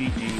GG.